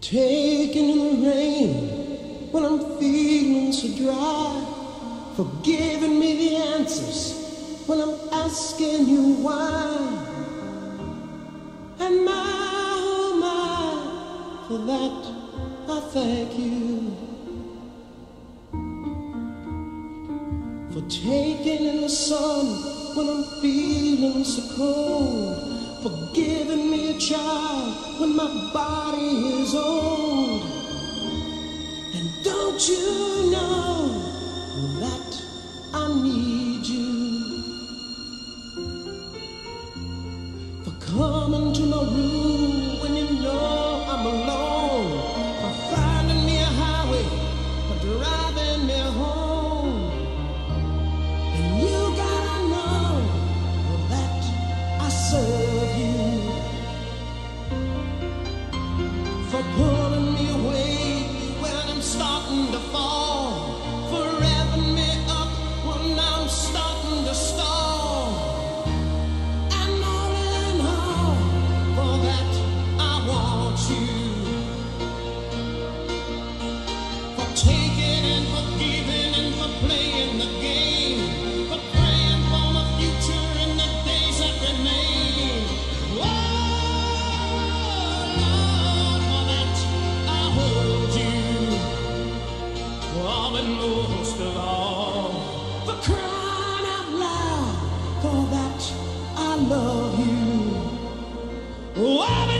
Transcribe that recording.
taking in the rain when I'm feeling so dry, for giving me the answers when I'm asking you why. And my, oh my, for that I thank you. For taking in the sun when I'm feeling so cold. For giving me a child when my body is don't you know that I need you? For coming to my room when you know I'm alone. For finding me a highway, for driving me home. And you gotta know that I serve you. For starting to fall. love you. Oh,